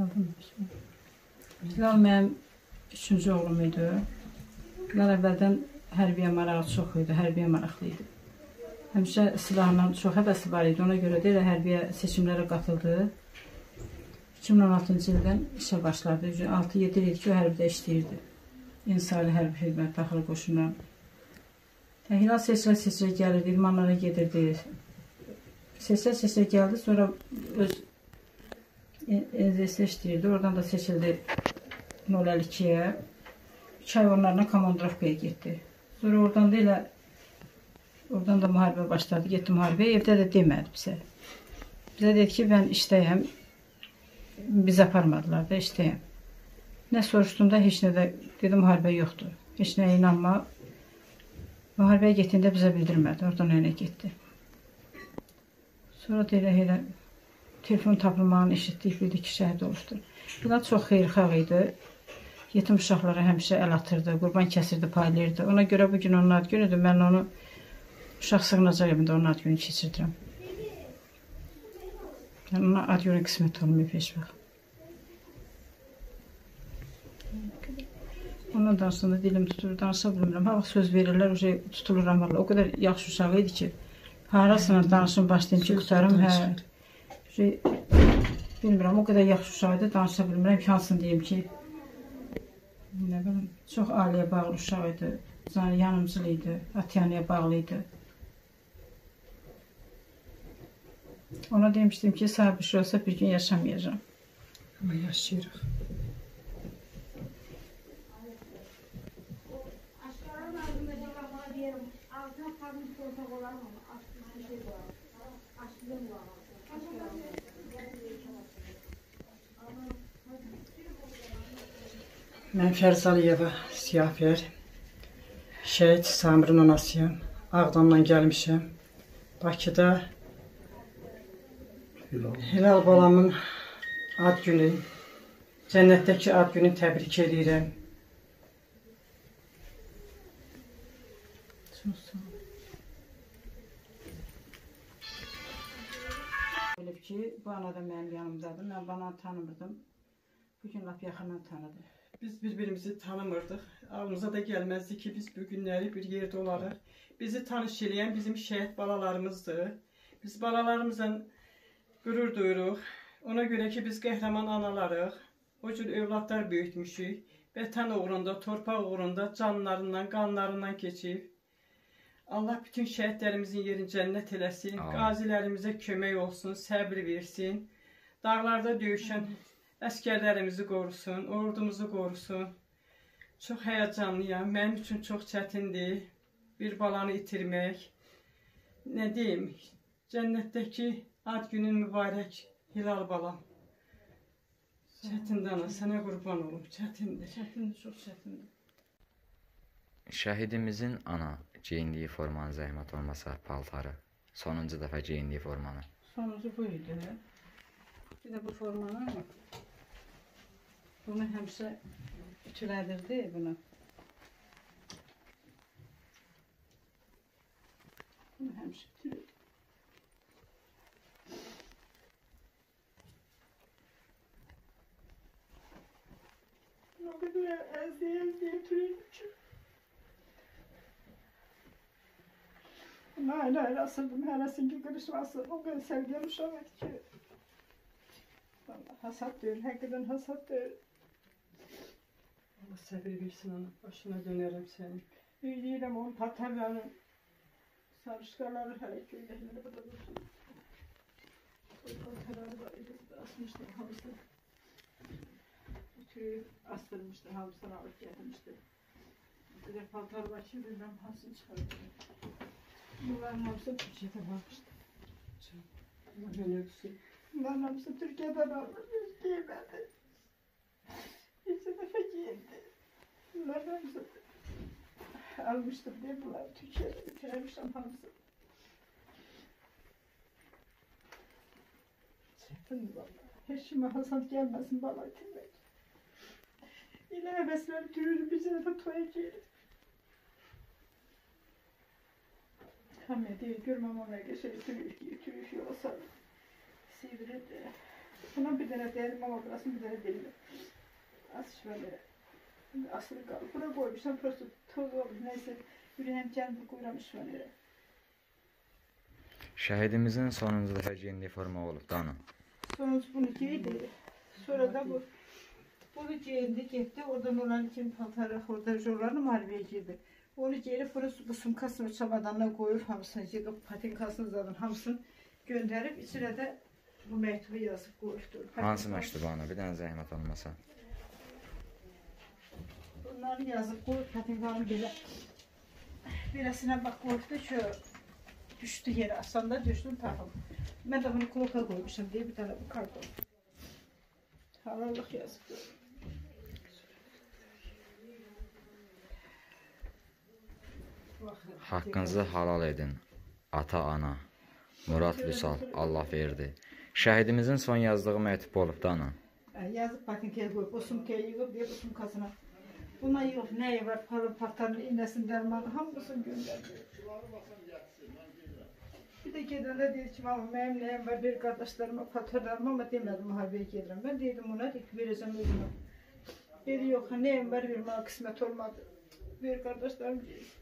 Hilal'dan Hilal mənim üçüncü oğlum idi. Hilal əvvəldən hərbiyə marağı çox idi, hərbiyə maraqlı idi. Həmişə silahla çox həvəsi var idi. Ona görə də elə hərbiyə seçimlərə qatıldı. 2016-cı ildən işə başladı. 6-7 il ki, hərbidə işləyirdi. İnsani hərbi xidmət daxili qoşundan. Hilal seçilə-seçilə gəlirdi, idmanlara gedirdi. Seçilə-seçilə gəldi, sonra öz NZS işləyirdi. Oradan da seçildi 052-yə. 2 ay onlarla komandirovkaya getdi. Sonra oradan da elə oradan da müharibə başladı. Getdi müharibəyə. Evdə də demədi bizə. Bizə dedi ki, mən işdəyəm. Biz aparmadılar da işdəyəm. Nə soruşdum da heç nə də dedim müharibə yoxdur. Heç nəyə inanma. Müharibəyə getdiyində bizə bildirmədi. Oradan önə getdi. Sonra da elə elə telefon tapılmağını eşitdik, bildik ki, şəhid olubdur. Bunlar çox xeyirxah idi. Yetim uşaqlara həmişə əl atırdı, qurban kəsirdi, paylayırdı. Ona görə bu gün onun ad günüdür. Mən onu uşaq sığınacaq evində onun ad günü keçirdirəm. Yəni, ona ad günü qismət olmayıb heç vaxt. Ondan danışanda dilim tutur, danışa bilmirəm. Ha, söz verirlər, tutuluram valla. O qədər yaxşı uşaq idi ki, harasına danışım, başlayım ki, qutarım, hə. Şey, bilmirəm, o qədər yaxşı uşaq idi, danışa bilmirəm, hansını deyim ki, nə bilim, çox ailəyə bağlı uşaq idi, yanımcıl idi, Atiyanəyə bağlı idi. Ona demişdim ki, şey olsa bir gün yaşamayacağım. Amma yaşayırıq. Mən Fəriz Aliyeva Siyafər. Şəhid Samirin anasıyam. Ağdamdan gəlmişəm. Bakıda Hilal balamın ad günü, cənnətdəki ad günü təbrik edirəm. Çox sağ ol. Bilib ki, bu ana da mənim yanımdadır. Mən bu ananı tanımırdım. Bugün lap yaxından tanıdım. Biz bir-birimizi tanımırdıq. Ağlımıza da gəlməzdi ki, biz bu günləri bir yerdə olarıq. Bizi tanış eləyən bizim şəhid balalarımızdır. Biz balalarımızla qürur duyuruq. Ona görə ki, biz qəhrəman analarıq. O cür övladlar böyütmüşük. Vətən uğrunda, torpaq uğrunda canlarından, qanlarından keçib. Allah bütün şəhidlərimizin yerini cənnət eləsin. Qazilərimizə kömək olsun, səbr versin. Dağlarda döyüşən əskərlərimizi qorusun, ordumuzu qorusun. Çox həyəcanlıyam. Mənim üçün çox çətindir bir balanı itirmək. Nə deyim? Cənnətdəki ad günün mübarək Hilal balam. Çətindir ana, sənə qurban olum. Çətindir. Çətindir, çox çətindir. Şəhidimizin ana geyindiyi formanın zəhmət olmasa paltarı. Sonuncu dəfə geyindiyi formanı. Sonuncu bu idi. Bir də bu formanı bunu həmişə ütülədirdi bunu. Bunu həmişə ütülürdü. O qədər əziyyət gətirir Ayrı ayrı asırdım hərəsində qırışması. O qədər sevgili uşaq idi ki. Vallahi hasat deyil, həqiqətən hasat deyil. Allah sabır versin. Başına dönerim seni. İyi değilim onun patavanın sarışkaları her köylerinde burada dursun. Pataları var elimde asmışlar hamısı. Tüyü astırmışlar hamısını alıp gelmişti. Bir de paltar var şimdi ben hamsını çıkardım. Bunların hamısı Türkiye'de varmıştı. Bunların hamısı Türkiye'de varmıştı. Türkiye'de varmıştı. Bunlardan almıştım değil mi? Türkçe'de bitiremiştim hamısı. Çektim valla. Hiç Hasan gelmesin bana itilmek. Yine heveslerim türünü bir tarafa koyacağım. Hamle değil, görmem ona geçer, türüyü, türüyü olsa sivri de. Buna bir tane delim ama burası bir tane delim. Az şöyle Asılı qalıb. Buna qoymuşam, prosto toz olmuş. Neyse, ürəyim gəlmir, qoyuram şöyle. Şəhidimizin sonuncu dəfə geyindiyi forma olub da ana. Sonra bunu giydi. Sonra da bu bunu giyindi, getdi. Oradan olan kim paltarı, orada jorlarını müharibəyə girdi. Onu giyirib, bunu bu sumkasını çamadanına qoyur, hamısını yığıb, patinkasını zadın, hamısını göndərib, içinə də bu məktubu yazıb qoyubdur. Hansı məktub ana? Bir dənə zəhmət olmasa. Bunları yazıb qoyub, patinkanı belə beləsinə bax qoyubdu ki, düşdü yerə, asanda düşdüm taxım. Mən də bunu kloka qoymuşam deyə bir dənə bu karton. Halallıq yazıb. Haqqınızı halal edin. Ata, ana. Murad Vüsal, Allah verdi. Şəhidimizin son yazdığı məktub olub da ana. Hə, Yazıb patinkaya qoyub, o sumkaya yığıb deyə bu sumkasına. Buna yığıb nəyi var, palı, paltarını, iynəsini, dərmanı, hamısını göndərdi. Bir də gedəndə deyir ki, mama, mənim nəyim var, bir qardaşlarıma, patronlarıma, amma demədim, müharibəyə gedirəm. Mən dedim ona, deyir ki, verəcəm özümə. Dedi, yox, nəyim var, bir mənə qismət olmadı. Bir qardaşlarım deyir.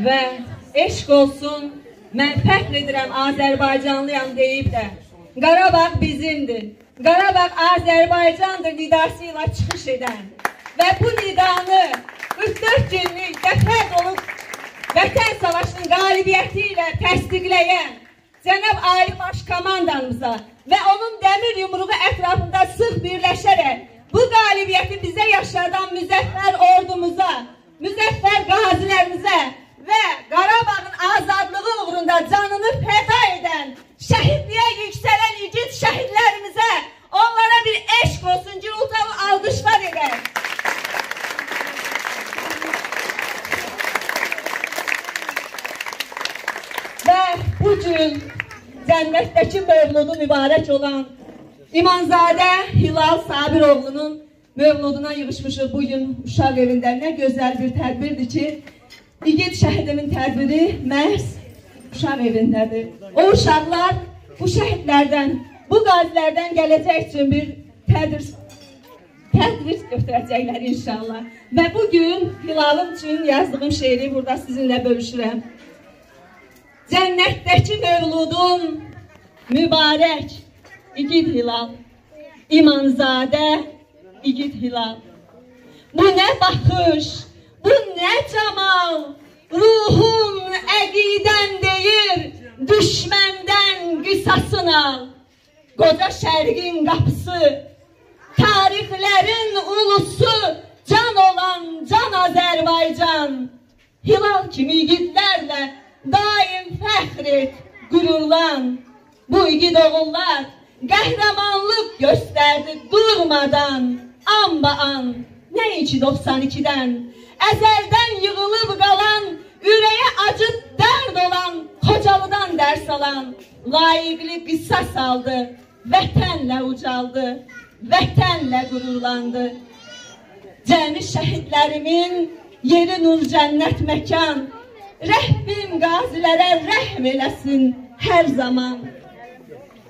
Və eşq olsun, mən fəxr edirəm Azərbaycanlıyam deyib də. Qarabağ bizimdir. Qarabağ Azərbaycandır nidası ilə çıxış edən. Və bu nidanı 44 günlük dəfət olub Vətən savaşının qalibiyyəti ilə təsdiqləyən Cənab Ali Baş Komandanımıza və onun dəmir yumruğu ətrafında sıx birləşərək bu qalibiyyəti bizə yaşadan müzəffər ordumuza, müzəffər qazilərimizə və Qarabağın azadlığı uğrunda canını fəda edən, şəhidliyə yüksələn igid şəhidlərimizə onlara bir eşq olsun, gürültalı alqışlar edək. Və bu gün cənnətdəki mübarək olan İmanzadə Hilal Sabiroğlunun mövluduna yığışmışıq bu gün uşaq evində. Nə gözəl bir tədbirdir ki, İgid şəhidimin tədbiri məhz uşaq evindədir. O uşaqlar bu şəhidlərdən, bu qazilərdən gələcək üçün bir tədbir tədbir götürəcəklər inşallah. Və bu gün Hilalım üçün yazdığım şeiri burada sizinlə bölüşürəm. Cənnətdəki mövludum mübarək İgid Hilal, İmanzadə İgid Hilal. Bu nə baxış, bu nə camal, ruhum əqidən deyir, düşməndən qisasın al. Qoca şərqin qapısı, tarixlərin ulusu, can olan can Azərbaycan. Hilal kimi igidlərlə daim fəxr et, qürurlan. Bu igid oğullar qəhrəmanlıq göstərdi durmadan, an. Nəinki 92-dən, əzəldən yığılıb qalan, ürəyə acı dərd olan, Xocalıdan dərs alan, layiqli qisas aldı, vətənlə ucaldı, vətənlə qürurlandı. Cəmi şəhidlərimin yeri nur cənnət məkan, Rəhbim qazilərə rəhm eləsin hər zaman.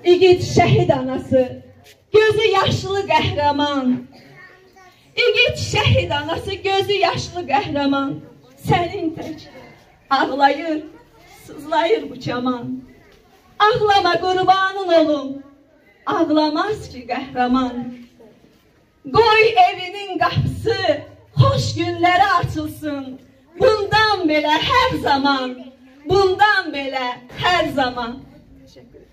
İgid şəhid anası, gözü yaşlı qəhrəman. İgid şəhid anası, gözü yaşlı qəhrəman. Sənin tək ağlayır, sızlayır bu kaman. Ağlama qurbanın olum, ağlamaz ki qəhrəman. Qoy evinin qapısı xoş günlərə açılsın. Bundan belə hər zaman, bundan belə hər zaman. Təşəkkür ederim.